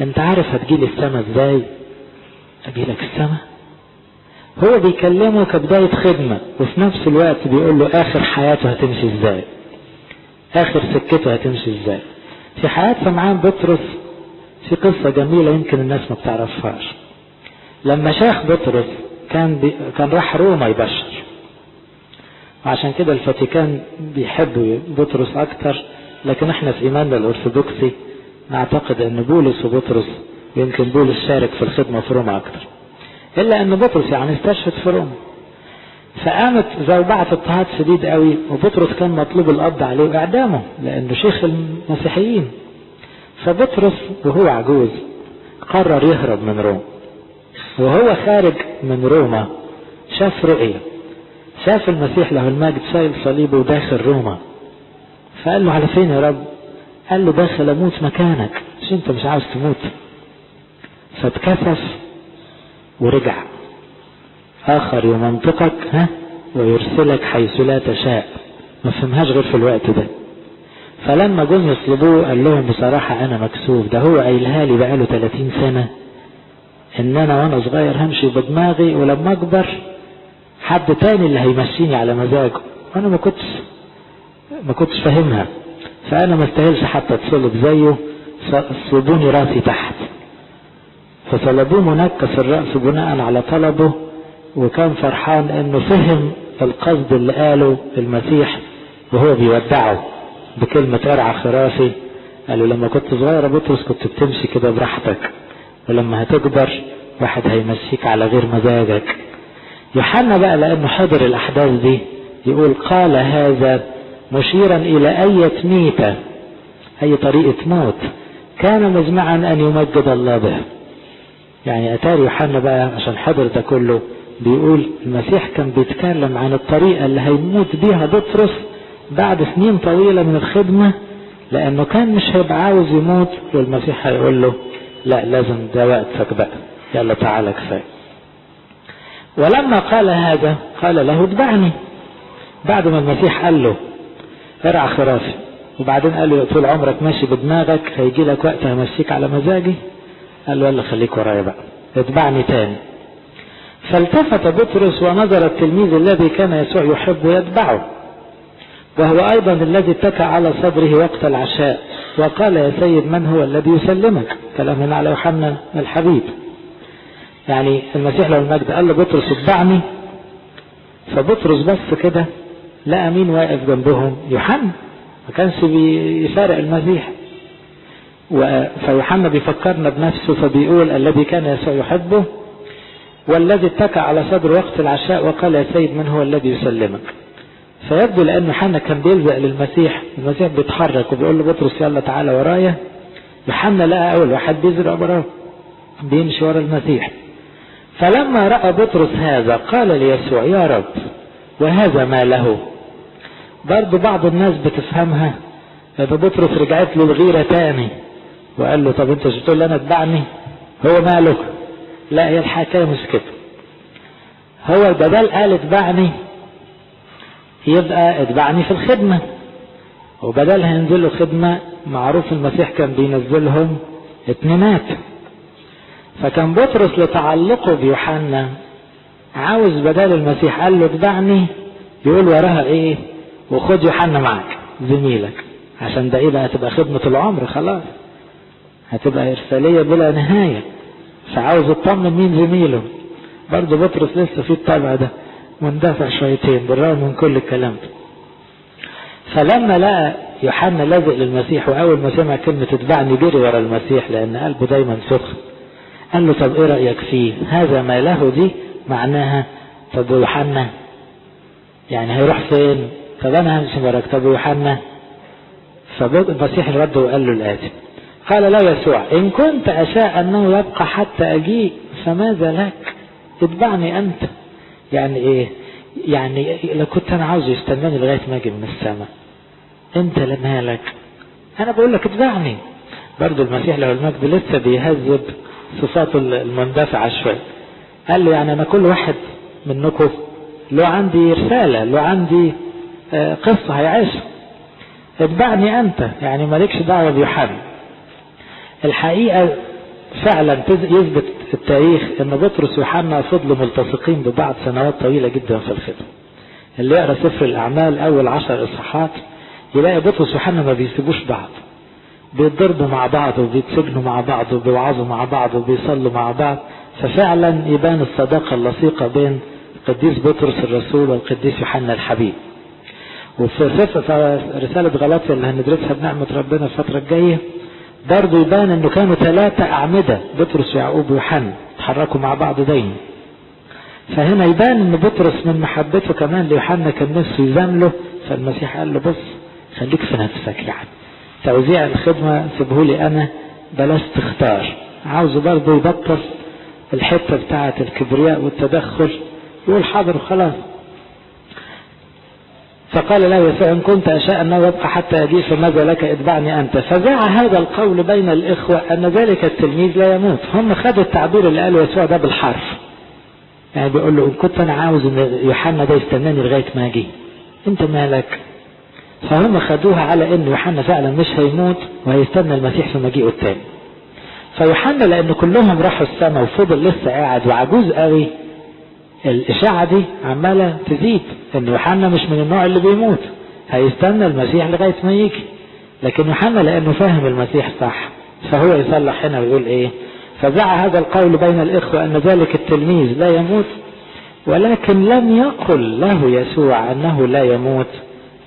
أنت عارف هتجيلي السما إزاي؟ اجيلك السما؟ هو بيكلمه كبداية خدمة وفي نفس الوقت بيقول له آخر حياته هتمشي إزاي؟ آخر سكته هتمشي إزاي؟ في حياة سمعان بطرس في قصة جميلة يمكن الناس ما بتعرفهاش. لما شاخ بطرس كان بي كان راح روما يبشر. وعشان كده الفاتيكان بيحبوا بطرس أكتر لكن إحنا في إيماننا الأرثوذكسي نعتقد إن بولس وبطرس يمكن بولس شارك في الخدمة في روما أكتر. إلا إن بطرس يعني استشهد في روما. فقامت زوبعة اضطهاد شديد قوي وبطرس كان مطلوب القبض عليه وإعدامه لأنه شيخ المسيحيين. فبطرس وهو عجوز قرر يهرب من روما. وهو خارج من روما شاف رؤية شاف المسيح له المجد شايل صليبه وداخل روما. فقال له على فين يا رب؟ قال له داخل أموت مكانك مش أنت مش عاوز تموت. فاتكسف ورجع. آخر يمنطقك ها ويرسلك حيث لا تشاء. ما فهمهاش غير في الوقت ده. فلما جم يطلبوه قال لهم بصراحة أنا مكسوف ده هو قايلها لي بقاله 30 سنة. إن أنا وأنا صغير همشي بدماغي ولما أكبر حد تاني اللي هيمشيني على مزاجه. وأنا ما كنتش ما كنتش فاهمها. فأنا ما استاهلش حتى أتصلب زيه. صلبوني راسي تحت. فصلبوه منكس الرأس بناء على طلبه وكان فرحان إنه فهم القصد اللي قاله المسيح وهو بيودعه بكلمة ارعى خرافي قالوا لما كنت صغير بطرس كنت بتمشي كده براحتك. ولما هتكبر واحد هيمشيك على غير مزاجك. يوحنا بقى لأنه حضر الأحداث دي يقول قال هذا مشيرا إلى اية ميتة أي طريقة موت كان مزمعا أن يمجد الله به. يعني أتاري يوحنا بقى عشان حضر ده كله بيقول المسيح كان بيتكلم عن الطريقة اللي هيموت بيها بطرس بعد سنين طويلة من الخدمة لأنه كان مش هيبقى عاوز يموت والمسيح هيقول له لا لازم ده وقتك بقى. يلا تعالى كفاية. ولما قال هذا قال له اتبعني. بعد ما المسيح قال له ارعى خرافي. وبعدين قال له طول عمرك ماشي بدماغك هيجي لك وقت همشيك على مزاجي. قال له يلا خليك ورايا بقى. اتبعني تاني. فالتفت بطرس ونظر التلميذ الذي كان يسوع يحب يتبعه وهو أيضا الذي اتكى على صدره وقت العشاء. وقال يا سيد من هو الذي يسلمك؟ كلام هنا على يوحنا الحبيب. يعني المسيح له المجد قال لبطرس اتبعني. فبطرس بس كده لقى مين واقف جنبهم. يوحنا ما كانش بيفارق المسيح. فيوحنا بيفكرنا بنفسه فبيقول الذي كان يسوع يحبه والذي اتكى على صدر وقت العشاء وقال يا سيد من هو الذي يسلمك؟ فيبدو لأن يوحنا كان بيلزق للمسيح المسيح بيتحرك وبيقول لبطرس يلا تعالى ورايا. يوحنا لقى أول واحد بيزرع وراه بيمشي ورا المسيح. فلما رأى بطرس هذا قال ليسوع يا رب وهذا ما له. برضو بعض الناس بتفهمها ان بطرس رجعت له الغيرة تاني وقال له طب أنت مش بتقول لي أنا اتبعني؟ هو ماله لا هي الحكاية مش كده. هو بدل قال اتبعني يبقى اتبعني في الخدمة. وبدل هينزل له خدمة معروف المسيح كان بينزلهم اتنينات. فكان بطرس لتعلقه بيوحنا عاوز بدل المسيح قال له اتبعني يقول وراها إيه؟ وخد يوحنا معك زميلك. عشان ده إيه بقى؟ هتبقى خدمة العمر خلاص. هتبقى إرسالية بلا نهاية. فعاوز يطمن مين زميله؟ برضه بطرس لسه في الطبع ده. مندفع شويتين بالرغم من كل الكلام ده. فلما لقى يوحنا لازق للمسيح وأول ما سمع كلمة اتبعني جري ورا المسيح لأن قلبه دايما سخن. قال له طب إيه رأيك فيه؟ هذا ما له دي معناها. طب يوحنا يعني هيروح فين؟ طب أنا همشي وراك. طب يوحنا فالمسيح رد وقال له الآتي. قال له يسوع إن كنت أشاء أنه يبقى حتى أجيء فماذا لك؟ اتبعني أنت. يعني إيه؟ يعني لو كنت أنا عاوز يستناني لغاية ما أجي من السماء. أنت لمالك أنا بقول لك اتبعني. برضو المسيح له المجد لسه بيهذب صفاته المندفعة شوية قال له يعني أنا كل واحد منكم له عندي رسالة له عندي قصة هيعيشها اتبعني أنت. يعني مالكش دعوة بيوحنا. الحقيقة فعلا يثبت التاريخ إن بطرس ويوحنا فضلوا ملتصقين ببعض سنوات طويلة جدا في الخدمة. اللي يقرأ سفر الأعمال أول عشر إصحاحات يلاقي بطرس ويوحنا ما بيسيبوش بعض. بيتضربوا مع بعض وبيتسجنوا مع بعض وبيوعظوا مع بعض وبيصلوا مع بعض. ففعلا يبان الصداقة اللصيقة بين القديس بطرس الرسول والقديس يوحنا الحبيب. وفي رسالة غلاطيا اللي هندرسها بنعمة ربنا الفترة الجاية برضه يبان إنه كانوا ثلاثة أعمدة بطرس ويعقوب ويوحنا اتحركوا مع بعض دايما. فهنا يبان ان بطرس من محبته كمان ليوحنا كان نفسه يزامله فالمسيح قال له بص خليك في نفسك يعني. توزيع الخدمة سيبهولي أنا بلاش تختار. عاوزه برضه يبطل الحتة بتاعة الكبرياء والتدخل يقول حاضر وخلاص فقال له يسوع إن كنت أشاء أنه يبقى حتى يجيء فماذا لك اتبعني أنت. فذاع هذا القول بين الإخوة أن ذلك التلميذ لا يموت. هم خدوا التعبير اللي قاله يسوع ده بالحرف. يعني بيقول له إن كنت أنا عاوز إن يوحنا ده يستناني لغاية ما أجي. أنت مالك؟ فهم خدوها على إن يوحنا فعلا مش هيموت وهيستنى المسيح في مجيئه التاني. فيوحنا لأن كلهم راحوا السماء وفضل لسه قاعد وعجوز قوي. الإشاعة دي عمالة تزيد. إن يوحنا مش من النوع اللي بيموت. هيستنى المسيح لغاية ما يجي. لكن يوحنا لأنه فاهم المسيح صح. فهو يصلح هنا ويقول إيه؟ فزع هذا القول بين الإخوة أن ذلك التلميذ لا يموت ولكن لم يقل له يسوع أنه لا يموت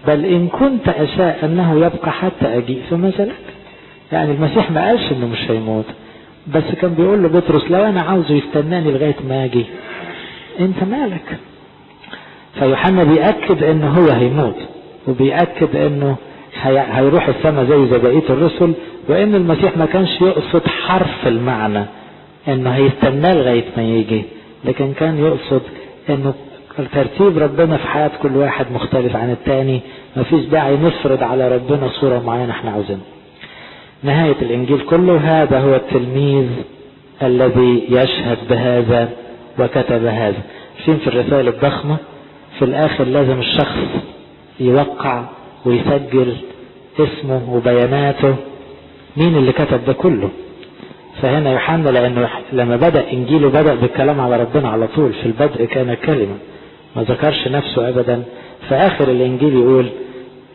بل إن كنت أشاء أنه يبقى حتى أجيء. فماذا لك يعني المسيح ما قالش إنه مش هيموت. بس كان بيقول له بطرس لو أنا عاوزه يستناني لغاية ما أجي. أنت مالك؟ فيوحنا بيأكد إنه هو هيموت وبيأكد إنه هي... هيروح السماء زي زي بقية الرسل وإن المسيح ما كانش يقصد حرف المعنى إنه هيستناه لغاية ما يجي لكن كان يقصد إنه ترتيب ربنا في حياة كل واحد مختلف عن التاني مفيش داعي نفرض على ربنا صورة معينة إحنا عاوزينها. نهاية الإنجيل كله هذا هو التلميذ الذي يشهد بهذا وكتب هذا. فين في الرسائل الضخمة؟ في الآخر لازم الشخص يوقع ويسجل اسمه وبياناته. مين اللي كتب ده كله؟ فهنا يوحنا لأنه لما بدأ إنجيله بدأ بالكلام على ربنا على طول. في البدء كان كلمة ما ذكرش نفسه أبدا. في آخر الإنجيل يقول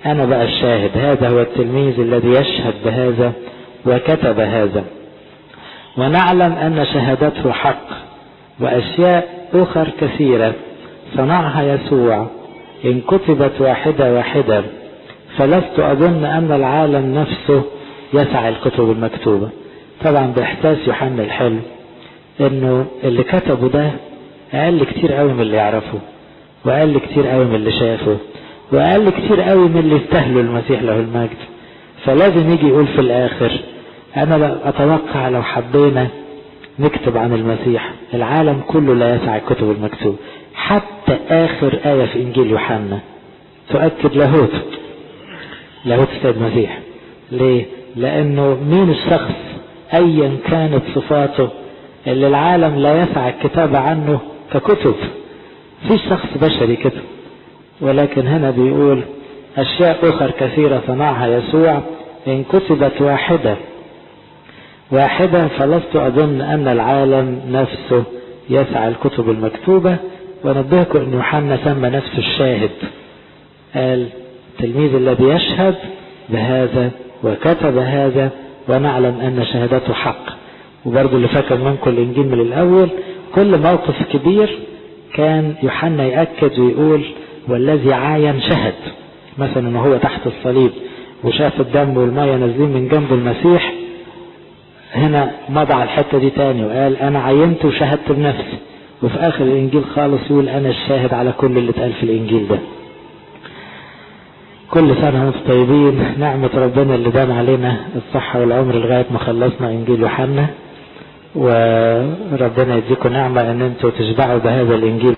أنا بقى الشاهد هذا هو التلميذ الذي يشهد بهذا وكتب هذا. ونعلم أن شهادته حق وأشياء أخر كثيرة. صنعها يسوع. إن كتبت واحدة واحدة فلست أظن أن العالم نفسه يسع الكتب المكتوبة. طبعا بإحساس يوحنا الحلم إنه اللي كتبه ده أقل كتير قوي من اللي يعرفه وأقل كتير قوي من اللي شافه وأقل كتير قوي من اللي يستاهلوا المسيح له المجد. فلازم يجي يقول في الآخر أنا أتوقع لو حبينا نكتب عن المسيح. العالم كله لا يسع الكتب المكتوب حتى آخر آية في إنجيل يوحنا. تؤكد لاهوت. لاهوت السيد المسيح ليه؟ لأنه مين الشخص أيا كانت صفاته اللي العالم لا يسع الكتابة عنه ككتب. في شخص بشري كده ولكن هنا بيقول أشياء أخر كثيرة صنعها يسوع إن كتبت واحدة. واحدة فلست أظن أن العالم نفسه يسعى الكتب المكتوبة ونبهكم أن يوحنا سمى نفسه الشاهد. قال التلميذ الذي يشهد بهذا وكتب هذا ونعلم أن شهادته حق. وبرضه اللي فاكر منكم الإنجيل من الأول كل موقف كبير كان يوحنا يأكد ويقول والذي عاين شهد. مثلا وهو تحت الصليب وشاف الدم والمية نازلين من جنب المسيح هنا مضى على الحتة دي تاني وقال أنا عينت وشهدت بنفسي. وفي آخر الإنجيل خالص يقول أنا الشاهد على كل اللي اتقال في الإنجيل ده. كل سنة وأنتم طيبين. نعمة ربنا اللي دام علينا الصحة والعمر لغاية ما خلصنا إنجيل يوحنا. وربنا يديكم نعمة أن أنتوا تشبعوا بهذا الإنجيل.